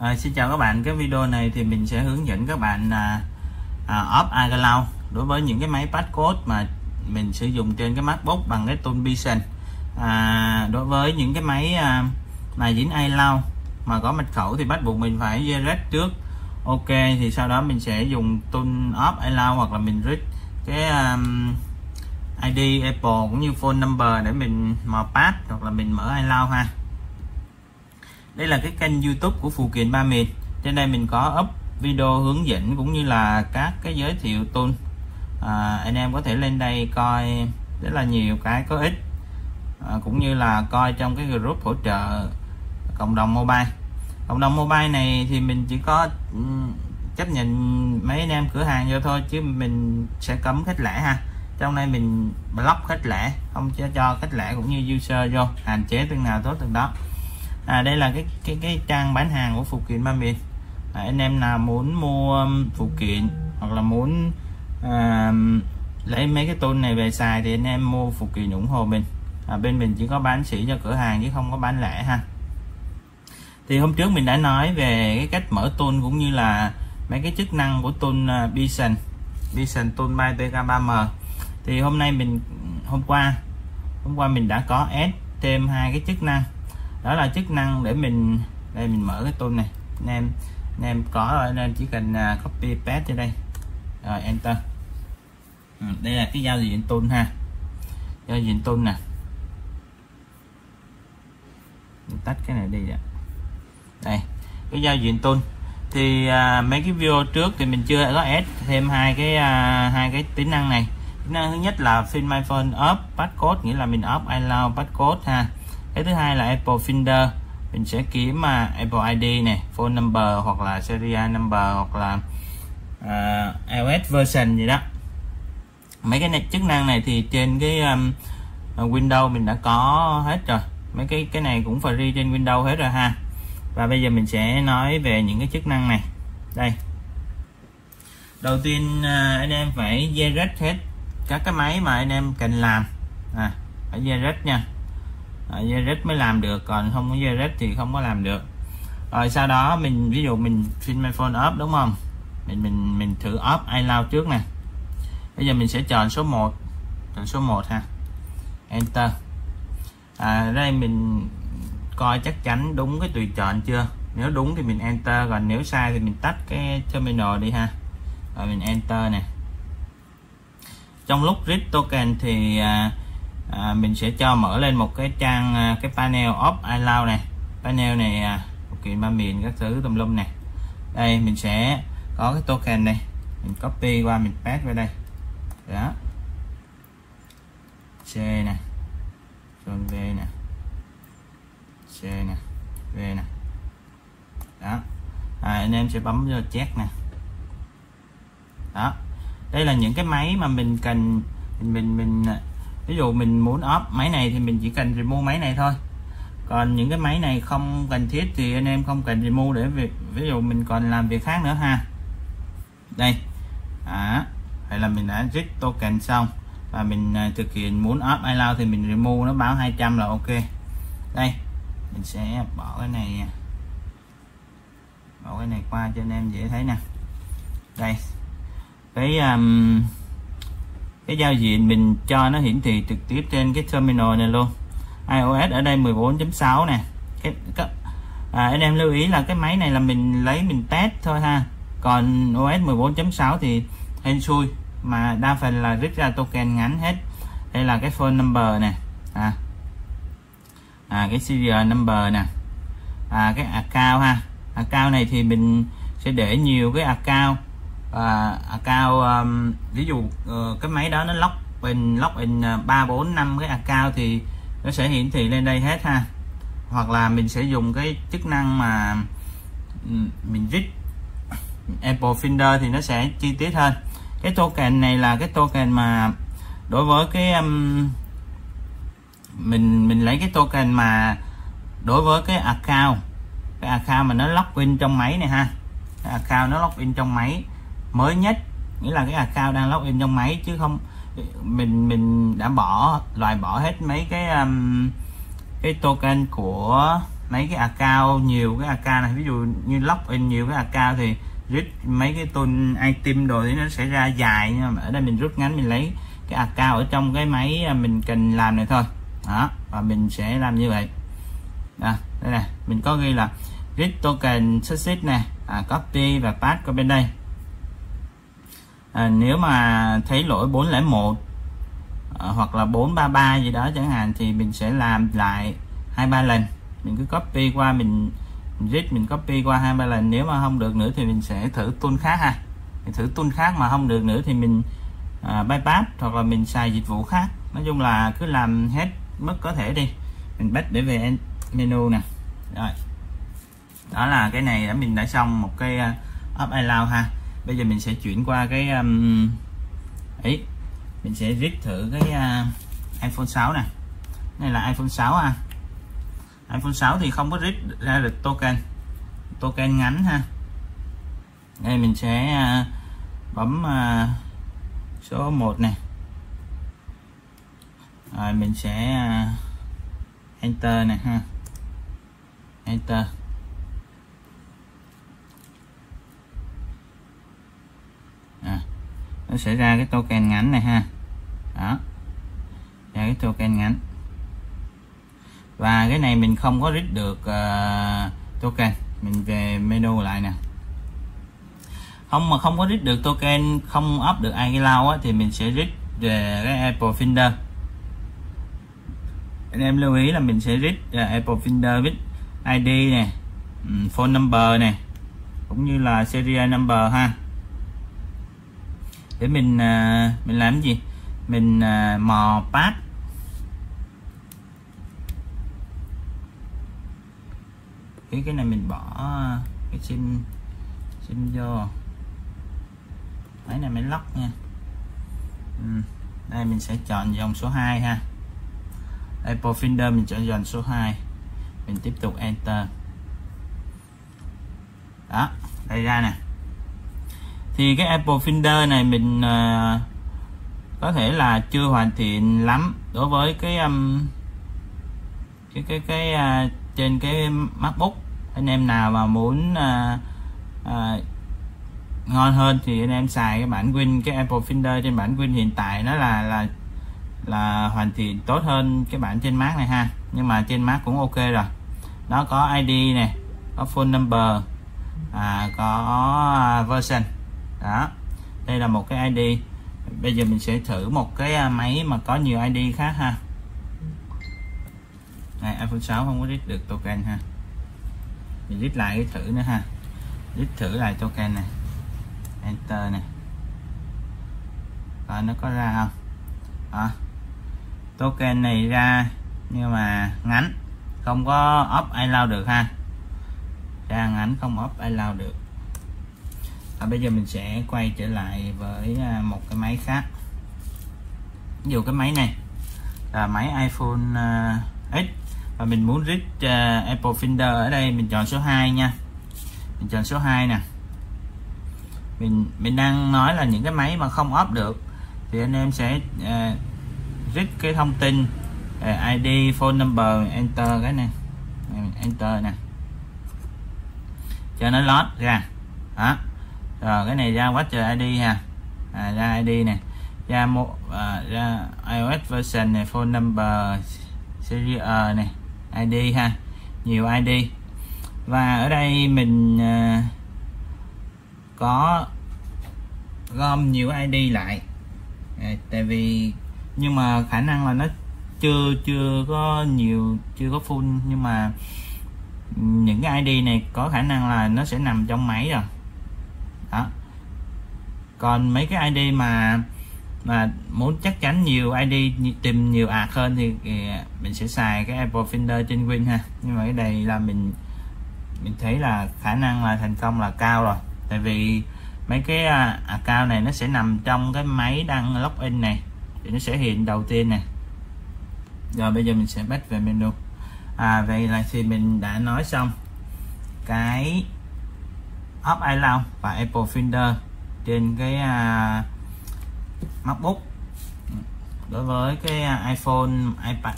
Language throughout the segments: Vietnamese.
À, xin chào các bạn cái video này thì mình sẽ hướng dẫn các bạn là à, off iCloud đối với những cái máy passcode mà mình sử dụng trên cái MacBook bằng cái tool Vision. À, đối với những cái máy à, mà dính iCloud mà có mật khẩu thì bắt buộc mình phải reset trước. Ok thì sau đó mình sẽ dùng tool off iCloud hoặc là mình read cái um, ID Apple cũng như phone number để mình mở pass hoặc là mình mở iCloud ha đây là cái kênh youtube của Phù Kiện Ba Miền. Trên đây mình có up video hướng dẫn cũng như là các cái giới thiệu tool. À, anh em có thể lên đây coi rất là nhiều cái có ích. À, cũng như là coi trong cái group hỗ trợ cộng đồng mobile. Cộng đồng mobile này thì mình chỉ có ừ, chấp nhận mấy anh em cửa hàng vô thôi chứ mình sẽ cấm khách lẻ ha. Trong đây mình block khách lẻ không cho cho khách lẻ cũng như user vô hạn chế từng nào tốt từng đó à, đây là cái cái cái trang bán hàng của phụ kiện ba miền à, anh em nào muốn mua um, phụ kiện hoặc là muốn à, lấy mấy cái tôn này về xài thì anh em mua phụ kiện ủng hộ mình. À, bên mình chỉ có bán sỉ cho cửa hàng chứ không có bán lẻ ha. Thì hôm trước mình đã nói về cái cách mở tôn cũng như là mấy cái chức năng của tôn uh, Bison. Bison tôn by TK3M thì hôm nay mình hôm qua hôm qua mình đã có add thêm hai cái chức năng đó là chức năng để mình đây mình mở cái tool này. Anh em anh em có rồi nên chỉ cần à, copy paste cho đây. Rồi enter. Ừ, đây là cái giao diện tool ha. Giao diện tool nè. Mình tắt cái này đi ạ. Đây cái giao diện tool. Thì à, mấy cái video trước thì mình chưa có add thêm hai cái à, hai cái tính năng này. Tính năng thứ nhất là find my phone up, passcode nghĩa là mình up allow passcode ha cái thứ hai là Apple Finder. Mình sẽ kiếm mà Apple ID này phone number hoặc là serial number hoặc là uh, iOS version gì đó. Mấy cái này, chức năng này thì trên cái um, Windows mình đã có hết rồi. Mấy cái cái này cũng free trên Windows hết rồi ha. Và bây giờ mình sẽ nói về những cái chức năng này. Đây. Đầu tiên uh, anh em phải reset hết các cái máy mà anh em cần làm. À, phải reset nha à, mới làm được còn không có Jared thì không có làm được. Rồi sau đó mình ví dụ mình xin my phone up đúng không? Mình mình mình thử off iCloud trước nè. Bây giờ mình sẽ chọn số 1 chọn số 1 ha. Enter. À, đây mình coi chắc chắn đúng cái tùy chọn chưa? Nếu đúng thì mình enter còn nếu sai thì mình tắt cái terminal đi ha. Rồi mình enter nè. Trong lúc read token thì à, à, mình sẽ cho mở lên một cái trang à, cái panel off allow này. Panel này à, kiện ba miền các thứ tùm lum này. Đây mình sẽ có cái token này mình copy qua mình paste vào đây. Đó. C nè Ctrl V nè C nè V nè đó. À, anh em sẽ bấm vô check nè. Đó. Đây là những cái máy mà mình cần mình mình, mình à, ví dụ mình muốn off máy này thì mình chỉ cần remove máy này thôi. Còn những cái máy này không cần thiết thì anh em không cần remove để việc ví dụ mình còn làm việc khác nữa ha. Đây. À, hay là mình đã read token xong và mình à, thực hiện muốn off allow thì mình remove nó báo 200 là ok. Đây. Mình sẽ bỏ cái này à, bỏ cái này qua cho anh em dễ thấy nè. Đây. Cái um, cái giao diện mình cho nó hiển thị trực tiếp trên cái terminal này luôn. iOS ở đây 14.6 nè. Cái, cái à, anh em lưu ý là cái máy này là mình lấy mình test thôi ha. Còn OS 14.6 thì hên xui mà đa phần là rít ra token ngắn hết. Đây là cái phone number nè. À, à cái serial number nè. À cái account ha. Account này thì mình sẽ để nhiều cái account. À, à, cao um, ví dụ uh, cái máy đó nó lock in lock in à, ba bốn năm cái account thì nó sẽ hiển thị lên đây hết ha. Hoặc là mình sẽ dùng cái chức năng mà mình viết Apple Finder thì nó sẽ chi tiết hơn. Cái token này là cái token mà đối với cái um, mình mình lấy cái token mà đối với cái account cái account mà nó login trong máy này ha. Cái account nó login trong máy mới nhất. Nghĩa là cái account đang login trong máy chứ không mình mình đã bỏ loại bỏ hết mấy cái um, cái token của mấy cái account nhiều cái account này. Ví dụ như login nhiều cái account thì rút mấy cái tool item đồ thì nó sẽ ra dài nhưng mà ở đây mình rút ngắn mình lấy cái account ở trong cái máy à, mình cần làm này thôi. Đó và mình sẽ làm như vậy. À, đây này mình có ghi là read token success này à, copy và paste qua bên đây à, nếu mà thấy lỗi 401 à, hoặc là 433 gì đó chẳng hạn thì mình sẽ làm lại hai ba lần. Mình cứ copy qua mình, mình mình copy qua hai ba lần. Nếu mà không được nữa thì mình sẽ thử tool khác ha. Mình thử tool khác mà không được nữa thì mình à, bypass hoặc là mình xài dịch vụ khác. Nói chung là cứ làm hết mức có thể đi. Mình bắt để về menu nè. Rồi. Đó là cái này đã mình đã xong một cái à, uh, up allow ha bây giờ mình sẽ chuyển qua cái um, ấy mình sẽ viết thử cái uh, iPhone 6 này này là iPhone 6 à. iPhone 6 thì không có rip ra được token token ngắn ha. Đây mình sẽ uh, bấm uh, số 1 này rồi mình sẽ uh, enter này ha. Enter à, nó sẽ ra cái token ngắn này ha. Đó. Ra cái token ngắn. Và cái này mình không có read được uh, token. Mình về menu lại nè. Không mà không có read được token không up được ai lao á, thì mình sẽ read về cái Apple Finder. Anh em lưu ý là mình sẽ read uh, Apple Finder with ID nè um, phone number nè cũng như là serial number ha để mình uh, mình làm gì? Mình uh, mò pass cái cái này mình bỏ cái sim sim vô. Cái này mình lock nha. Ừ. đây mình sẽ chọn dòng số 2 ha. Apple Finder mình chọn dòng số 2 mình tiếp tục enter. Đó đây ra nè thì cái Apple Finder này mình à, có thể là chưa hoàn thiện lắm đối với cái um, cái cái cái à, trên cái MacBook. Anh em nào mà muốn à, à, ngon hơn thì anh em xài cái bản Win cái Apple Finder trên bản Win hiện tại nó là là là hoàn thiện tốt hơn cái bản trên Mac này ha. Nhưng mà trên Mac cũng ok rồi. Nó có ID này có phone number à, có version đó, đây là một cái ID bây giờ mình sẽ thử một cái à, máy mà có nhiều ID khác ha. Này iPhone 6 không có rít được token ha. Mình rít lại cái thử nữa ha. Rít thử lại token này. Enter này. Coi nó có ra không? Đó. token này ra nhưng mà ngắn, không có up allow được ha. Ra ngắn, không up allow được à, bây giờ mình sẽ quay trở lại với à, một cái máy khác. Ví dụ cái máy này là máy iPhone à, X. Và mình muốn read uh, à, Apple Finder ở đây mình chọn số 2 nha. Mình chọn số 2 nè. Mình mình đang nói là những cái máy mà không up được thì anh em sẽ uh, read cái thông tin uh, ID phone number enter cái này. Enter nè. Cho nó lót ra. Đó rồi cái này ra quá trời ID ha. À, ra ID nè. Ra một à, ra iOS version này phone number serial à, này ID ha. Nhiều ID và ở đây mình à, có gom nhiều ID lại. À, tại vì nhưng mà khả năng là nó chưa chưa có nhiều chưa có full nhưng mà những cái ID này có khả năng là nó sẽ nằm trong máy rồi còn mấy cái ID mà mà muốn chắc chắn nhiều ID tìm nhiều ạc hơn thì, thì mình sẽ xài cái Apple Finder trên Win ha. Nhưng mà cái này là mình mình thấy là khả năng là thành công là cao rồi. Tại vì mấy cái à, account này nó sẽ nằm trong cái máy đăng login này thì nó sẽ hiện đầu tiên này rồi bây giờ mình sẽ bắt về menu. À vậy là thì mình đã nói xong cái Up iCloud và Apple Finder trên cái uh, MacBook. Đối với cái à, iPhone iPad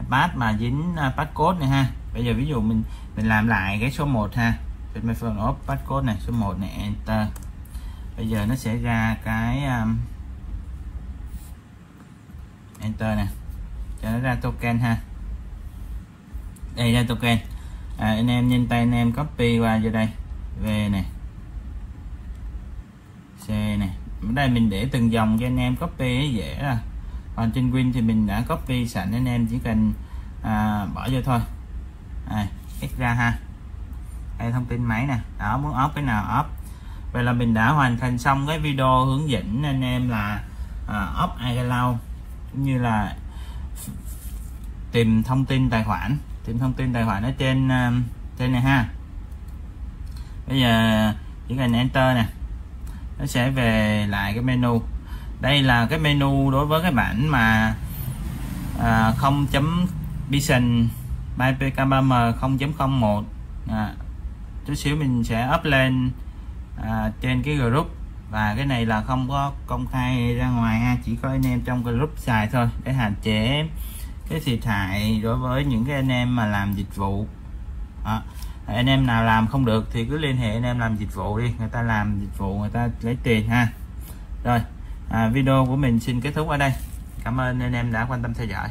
iPad mà dính uh, passcode này ha. Bây giờ ví dụ mình mình làm lại cái số 1 ha. Trên my phone off passcode này số 1 này enter. Bây giờ nó sẽ ra cái um, enter nè. Cho nó ra token ha. Đây ra token. À, anh em nhanh tay anh em copy qua vô đây. Về này xe này ở đây mình để từng dòng cho anh em copy dễ à. Còn trên Win thì mình đã copy sẵn anh em chỉ cần à, bỏ vô thôi. À, x ra ha. Đây thông tin máy nè. Đó muốn off cái nào off. Vậy là mình đã hoàn thành xong cái video hướng dẫn anh em là à, off iCloud cũng như là tìm thông tin tài khoản. Tìm thông tin tài khoản ở trên à, trên này ha. Bây giờ chỉ cần enter nè nó sẽ về lại cái menu. Đây là cái menu đối với cái bản mà à, 0 vision by pkm 0.01 à, chút xíu mình sẽ up lên à, trên cái group. Và cái này là không có công khai ra ngoài ha chỉ có anh em trong group xài thôi để hạn chế cái thiệt hại đối với những cái anh em mà làm dịch vụ. À, anh em nào làm không được thì cứ liên hệ anh em làm dịch vụ đi. Người ta làm dịch vụ người ta lấy tiền ha. Rồi à, video của mình xin kết thúc ở đây. Cảm ơn anh em đã quan tâm theo dõi.